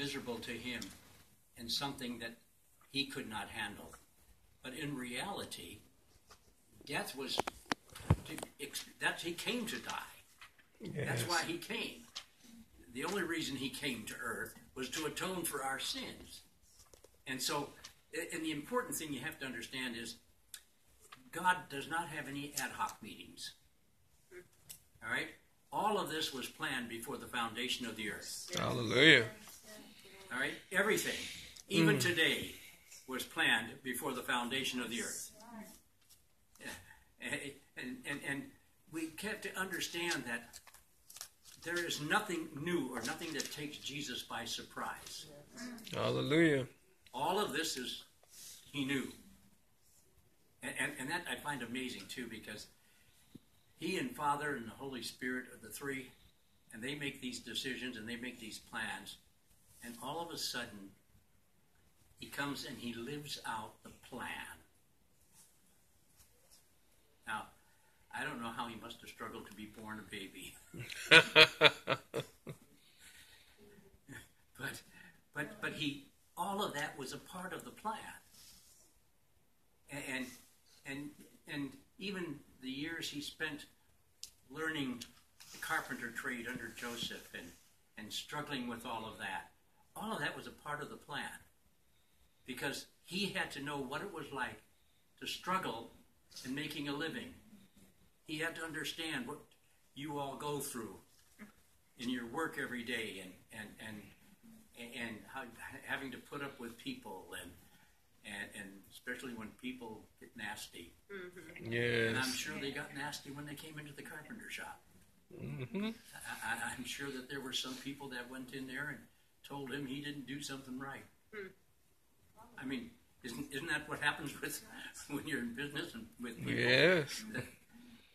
miserable to him and something that he could not handle. But in reality, death was to, that he came to die. Yes. That's why he came. The only reason he came to earth was to atone for our sins. And so, and the important thing you have to understand is God does not have any ad hoc meetings. All right? All of this was planned before the foundation of the earth. Hallelujah. All right? Everything, even mm. today, was planned before the foundation of the earth. And, and, and we have to understand that there is nothing new or nothing that takes Jesus by surprise. Hallelujah. All of this is, he knew. And, and, and that I find amazing too because he and Father and the Holy Spirit are the three, and they make these decisions and they make these plans. And all of a sudden, he comes and he lives out the plan. Now, I don't know how he must have struggled to be born a baby. but but but he all of that was a part of the plan. And and and, even the years he spent learning the carpenter trade under Joseph and, and struggling with all of that, all of that was a part of the plan. Because he had to know what it was like to struggle in making a living. He had to understand what you all go through in your work every day and, and, and, and how, having to put up with people and, and, and especially when people get nasty. Yes, And I'm sure they got nasty when they came into the carpenter shop. hmm I, I, I'm sure that there were some people that went in there and told him he didn't do something right. Hmm. I mean, isn't, isn't that what happens with when you're in business and with people? Yes.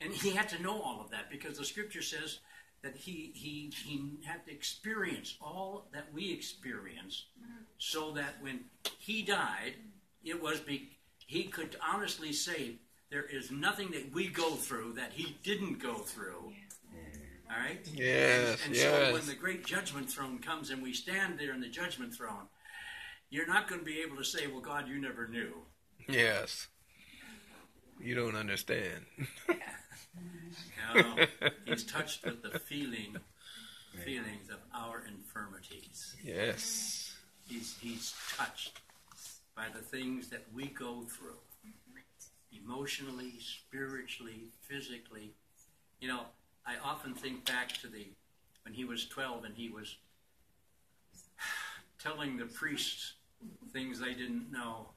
And he had to know all of that because the scripture says that he he he had to experience all that we experience, so that when he died, it was be, he could honestly say there is nothing that we go through that he didn't go through. All right. Yes. And so when the great judgment throne comes and we stand there in the judgment throne, you're not going to be able to say, "Well, God, you never knew." Yes. You don't understand. No, he's touched with the feeling, feelings of our infirmities. Yes. He's he's touched by the things that we go through, emotionally, spiritually, physically. You know, I often think back to the when he was 12 and he was telling the priests things they didn't know,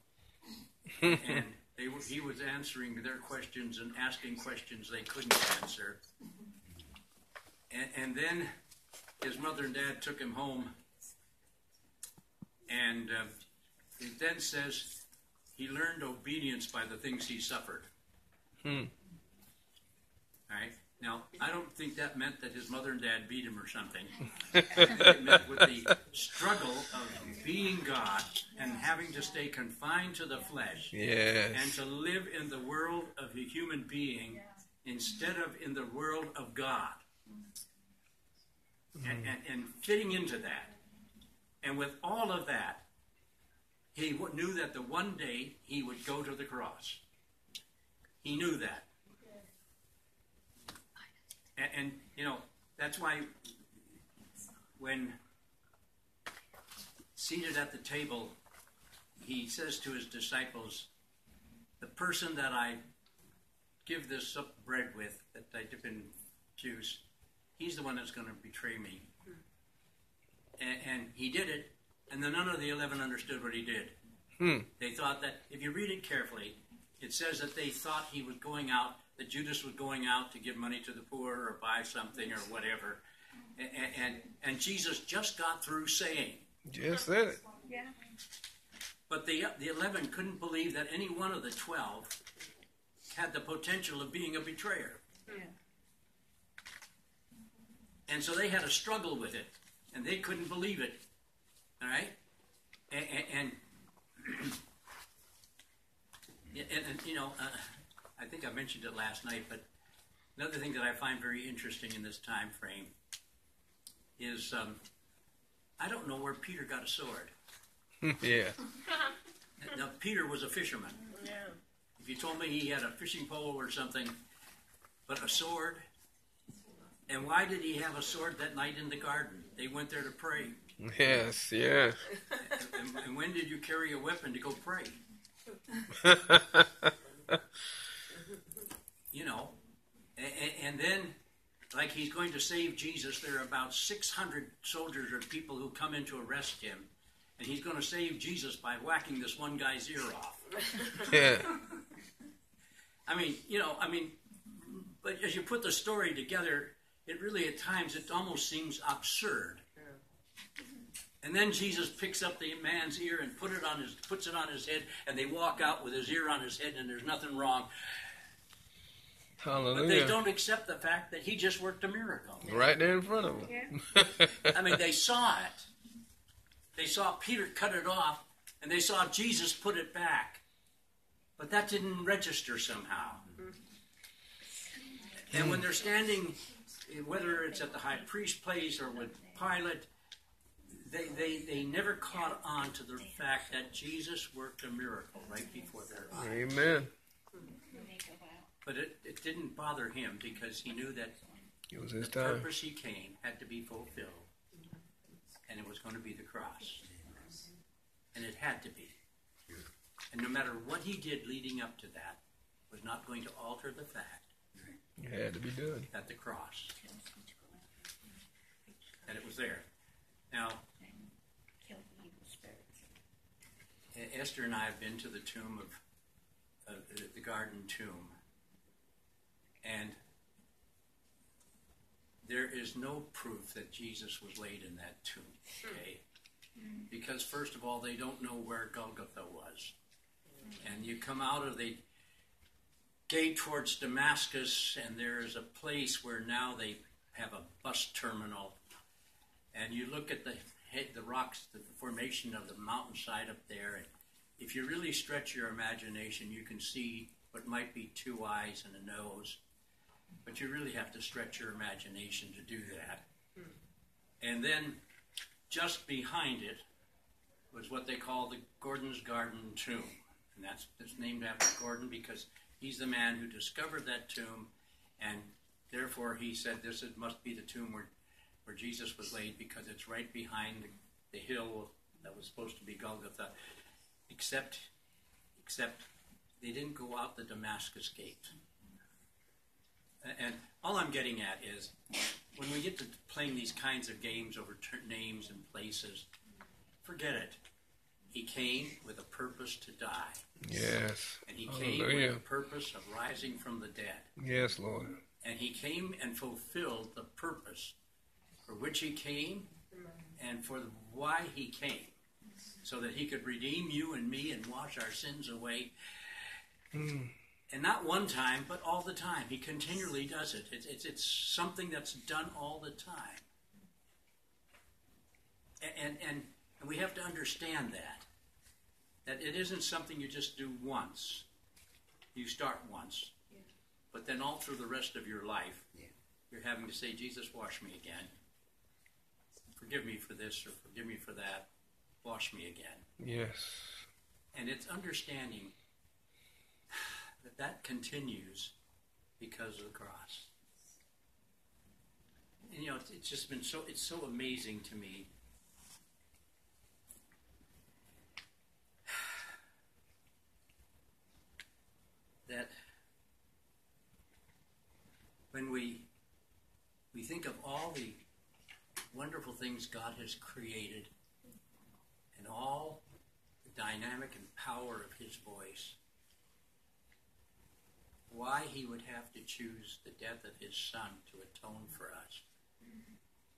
and they were, he was answering their questions and asking questions they couldn't answer. And, and then his mother and dad took him home, and uh, it then says he learned obedience by the things he suffered. Hmm. All right. Now, I don't think that meant that his mother and dad beat him or something. I think it meant with the struggle of being God and having to stay confined to the flesh and to live in the world of a human being instead of in the world of God. And, mm-hmm. and, and fitting into that. And with all of that, he knew that the one day he would go to the cross. He knew that. And, and you know, that's why when seated at the table, he says to his disciples, The person that I give this up bread with, that I dip in juice, he's the one that's going to betray me. And, and he did it, and then none of the eleven understood what he did. Hmm. They thought that, if you read it carefully, it says that they thought he was going out, that Judas was going out to give money to the poor or buy something or whatever. And, and, and Jesus just got through saying, Just said it. but the, the 11 couldn't believe that any one of the 12 had the potential of being a betrayer. Yeah. And so they had a struggle with it, and they couldn't believe it. All right? And, and, and, and, and, you know, uh, I think I mentioned it last night, but another thing that I find very interesting in this time frame is um, I don't know where Peter got a sword. yeah. Now, Peter was a fisherman. Yeah. If you told me he had a fishing pole or something, but a sword, and why did he have a sword that night in the garden? They went there to pray. Yes. Yeah. And, and when did you carry a weapon to go pray? You know, and, and then, like he's going to save Jesus, there are about 600 soldiers or people who come in to arrest him, and he's going to save Jesus by whacking this one guy's ear off. yeah. I mean, you know, I mean, but as you put the story together, it really at times it almost seems absurd. And then Jesus picks up the man's ear and put it on his puts it on his head, and they walk out with his ear on his head, and there's nothing wrong. But they don't accept the fact that he just worked a miracle. Right there in front of them. I mean, they saw it. They saw Peter cut it off, and they saw Jesus put it back. But that didn't register somehow. Mm-hmm. And when they're standing, whether it's at the high priest place or with Pilate, they, they, they never caught on to the fact that Jesus worked a miracle right before their eyes. Amen. But it, it didn't bother him because he knew that It was his the time. purpose he came had to be fulfilled, and it was going to be the cross. And it had to be. And no matter what he did leading up to that, was not going to alter the fact It had to be done. that the cross, that it was there. Now, Esther and I have been to the tomb of, the- the garden tomb, and there is no proof that Jesus was laid in that tomb. Okay, mm. because first of all, they don't know where Golgotha was, mm. and you come out of the gate towards Damascus, and there is a place where now they have a bus terminal, and you look at the head, the rocks, the formation of the mountainside up there, and if you really stretch your imagination, you can see what might be two eyes and a nose, but you really have to stretch your imagination to do that. Hmm. And then just behind it was what they call the Gordon's Garden Tomb, and that's it's named after Gordon because he's the man who discovered that tomb, and therefore he said this is, must be the tomb where where Jesus was laid because it's right behind the, the hill that was supposed to be Golgotha. Except, except they didn't go out the Damascus gate. And all I'm getting at is when we get to playing these kinds of games over ter- names and places, forget it. He came with a purpose to die, Yes. and he came with a purpose of rising from the dead. Yes, Lord. And he came and fulfilled the purpose for which he came and for the, why he came. So that he could redeem you and me and wash our sins away. Mm. And not one time, but all the time. He continually does it. It's, it's, it's something that's done all the time. And, and, and we have to understand that. That it isn't something you just do once. You start once. But then all through the rest of your life, you're having to say, Jesus, wash me again. Forgive me for this or forgive me for that. Wash me again. Yes. And it's understanding that that continues because of the cross. And you know, it's, it's just been so, it's so amazing to me. That when we we think of all the wonderful things God has created and all the dynamic and power of his voice. Why he would have to choose the death of his son to atone for us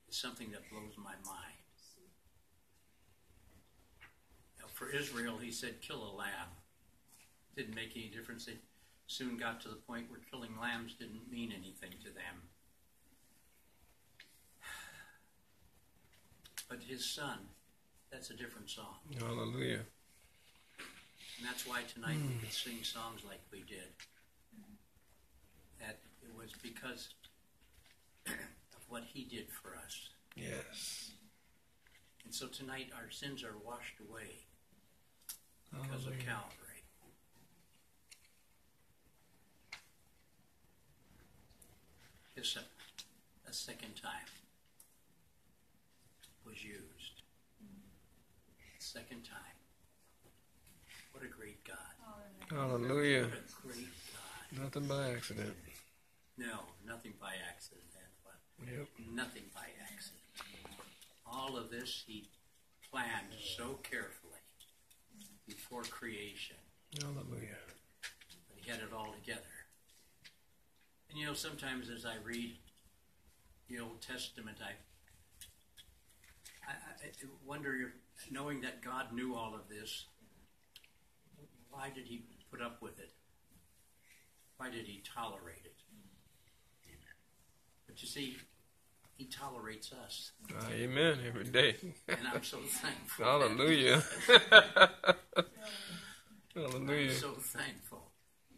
is something that blows my mind. Know, for Israel, he said, kill a lamb. Didn't make any difference. They soon got to the point where killing lambs didn't mean anything to them. But his son, that's a different song. Hallelujah. And that's why tonight we could sing songs like we did. That it was because of what he did for us. Yes. And so tonight our sins are washed away because of Calvary. This a, a second time was used. Second time. What a great God. Hallelujah. What a great God. Nothing by accident. No, nothing by accident, Antoine. Yep. Nothing by accident. All of this he planned so carefully before creation. Hallelujah. But he had it all together. And you know, sometimes as I read the Old Testament, I, I, I wonder if, knowing that God knew all of this, why did he put up with it? Why did he tolerate it? But you see, he tolerates us. Ah, amen. Every day. And I'm so thankful. Hallelujah. Hallelujah. I'm so thankful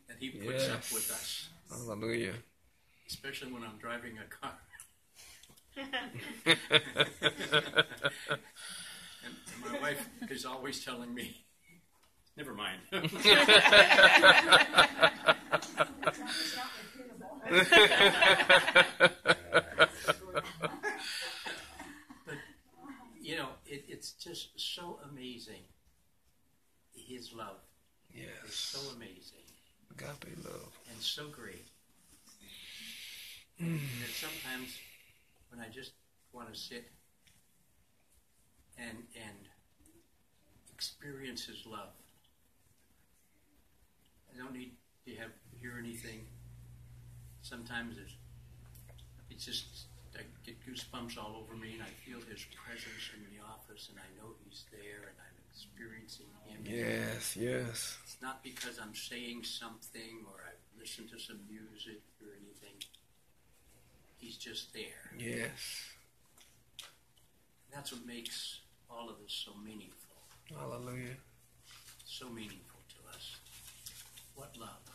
that he puts up with us, Hallelujah. especially when I'm driving a car. and my wife is always telling me, never mind. but, you know, it, it's just so amazing. His love Yes. so amazing Agape love. and so great. Mm. And that sometimes when I just want to sit and and experience his love. I don't need to have hear anything. Sometimes it's it's just I get goosebumps all over me and I feel his presence in the office and I know he's there and I'm experiencing him. Yes. Yes. It's not because I'm saying something or I listen to some music or anything. He's just there. Yes. And that's what makes all of this so meaningful. Hallelujah. So meaningful to us. What love.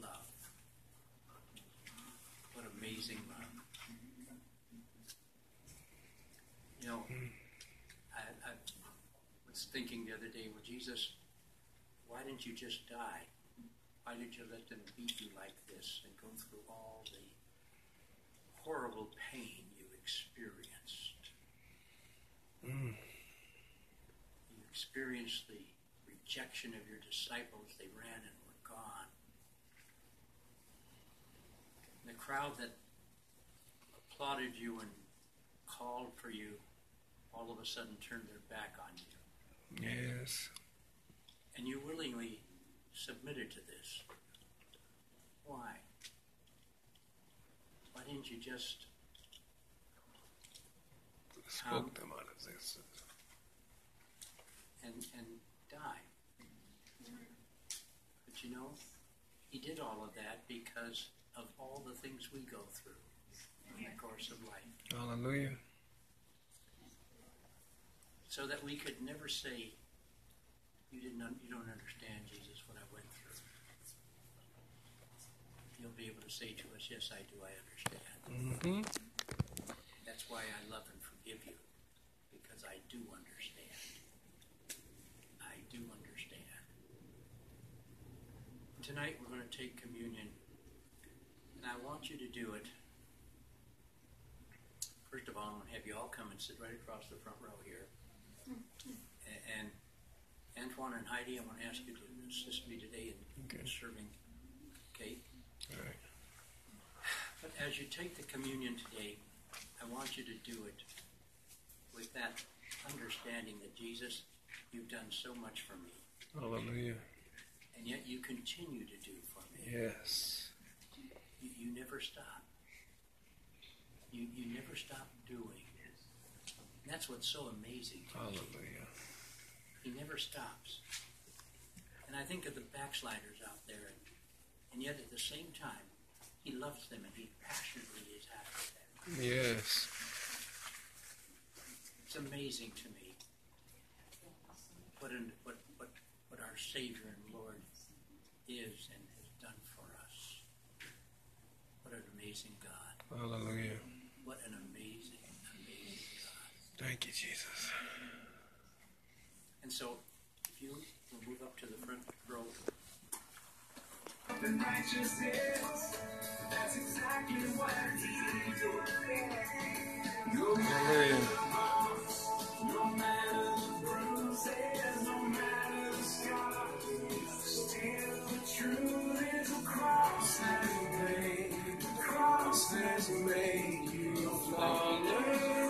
Love. What amazing love. You know, I, I was thinking the other day, well, Jesus, why didn't you just die? Why did you let them beat you like this and go through all the horrible pain you experienced? Mm. You experienced the rejection of your disciples. They ran and were gone. And the crowd that applauded you and called for you all of a sudden turned their back on you. Yes. And you willingly submitted to this. Why? Why didn't you just Spoke um, them out of this and, and die? But you know, he did all of that because of all the things we go through in the course of life. Hallelujah. So that we could never say, you didn't you don't understand, Jesus, what I went through. You'll be able to say to us, yes, I do, I understand. Mm-hmm. That's why I love and forgive you, because I do understand. I do understand. Tonight we're going to take communion, and I want you to do it. First of all, I'm going to have you all come and sit right across the front row here. And Antoine and Heidi, I want to ask you to assist me today in Okay. serving cake. All right. But as you take the communion today, I want you to do it with that understanding that Jesus, you've done so much for me, Hallelujah. and yet you continue to do for me. Yes. You, you never stop. You, you never stop doing. And that's what's so amazing to me. Hallelujah. He never stops. And I think of the backsliders out there, and, and yet at the same time, he loves them and he passionately is after them. Yes. It's amazing to me what, an, what, what, what our Savior and Lord is and has done for us. What an amazing God. Hallelujah. What an amazing, amazing God. Thank you, Jesus. And so, if you will move up to the front row. The righteousness, that's exactly what he did. No matter Hallelujah. No matter the bruises, no matter the scars, still the truth is a cross that he made. The cross that made you flawless.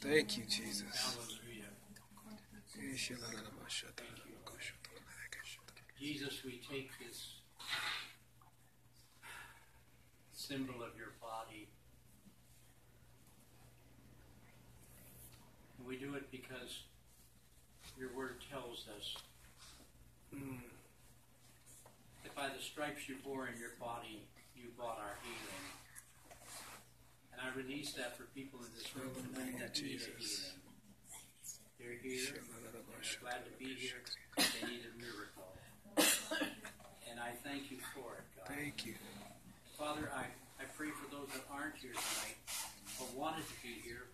Thank you, Jesus. Jesus, we take this symbol of your body. We do it because your word tells us that by the stripes you bore in your body, you bought our healing. And I release that for people in this room tonight that need a healing. They're here. They're glad to be here. They need a miracle. And I thank you for it, God. Thank you. Father, I, I pray for those that aren't here tonight but wanted to be here,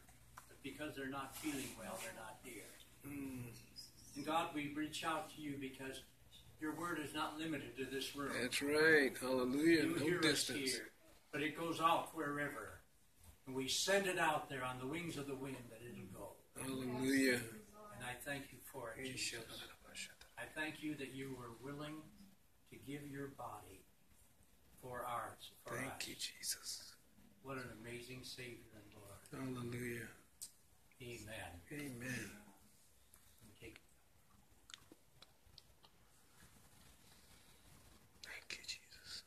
but because they're not feeling well, they're not here. Hmm. And God, we reach out to you because your word is not limited to this room. That's right. Hallelujah. You No hear us distance. here, but it goes out wherever. And we send it out there on the wings of the wind that it'll go. Hallelujah. And I thank you for it, Jesus. I thank you that you were willing to give your body for ours, for us. Thank you, Jesus. What an amazing Savior and Lord. Hallelujah. Amen. Amen. Take Thank you, Jesus.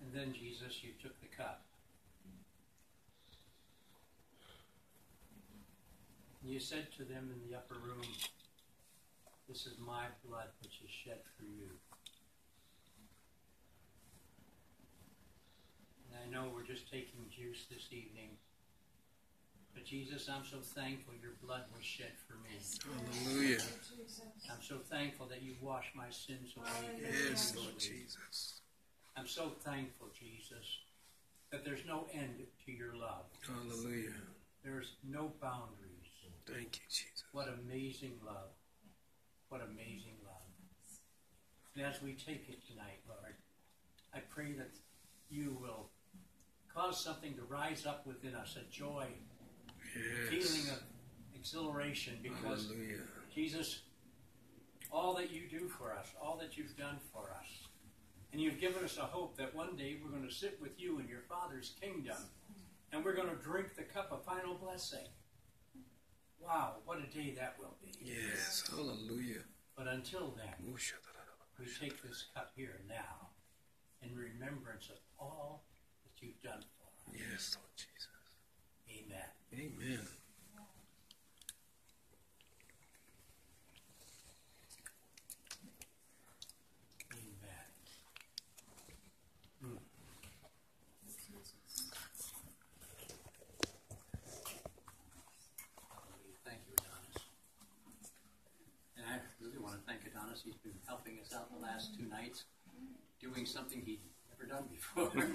And then, Jesus, you took the cup. You said to them in the upper room, This is my blood which is shed for you. And I know we're just taking juice this evening, But Jesus, I'm so thankful your blood was shed for me. Hallelujah. I'm so thankful that you washed my sins away. Yes. Lord Jesus. I'm so thankful, Jesus, that there's no end to your love. Hallelujah. There's no boundaries. Thank you, Jesus. What amazing love. What amazing love. And as we take it tonight, Lord, I pray that you will cause something to rise up within us, a joy, a feeling of exhilaration, because Hallelujah. Jesus, all that you do for us, all that you've done for us, and you've given us a hope that one day we're going to sit with you in your Father's kingdom and we're going to drink the cup of final blessing. Wow, what a day that will be. Yes. Hallelujah. But until then, Ooh, we take this cup here now in remembrance of all that you've done for us. Yes, Lord Jesus. Amen. Amen. Hmm. Hallelujah. Thank you, Adonis. And I really want Adonis. He's been helping us out the last two nights, doing something he'd never done before. Woo,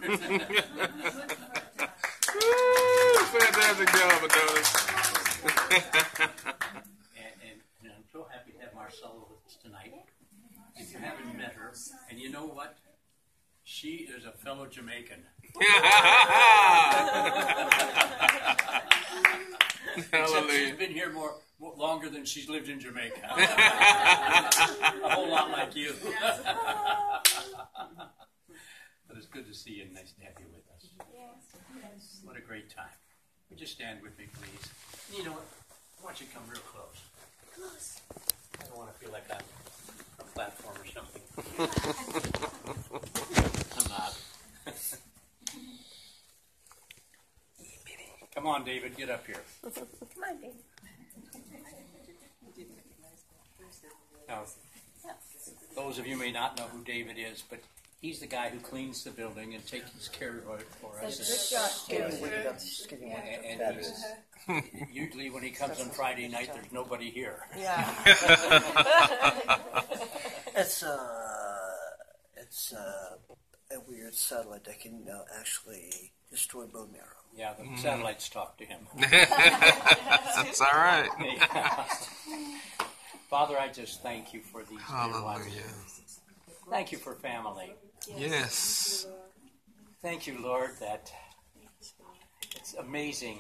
fantastic job, Adonis. and, and, and I'm so happy to have Marcella with us tonight. If you haven't met her, and you know what? She is a fellow Jamaican. Except she's Hallelujah. been here more longer than she's lived in Jamaica. a whole lot like you. but it's good to see you and nice to have you with us. What a great time. Would you stand with me, please? You know what? I want you to come real close. I don't want to feel like I'm a platform or something. I'm not. Come on, David, get up here. Come on, baby. Now, those of you may not know who David is, but he's the guy who cleans the building and takes care of it for us. And he's, usually when he comes on Friday night, there's nobody here. Yeah. It's uh, it's uh, a weird satellite that can uh, actually destroy bone marrow. Yeah, the satellites talk to him. That's all right. Father, I just thank you for these dear ones. Thank you for family. Yes. Thank you, Lord, that it's amazing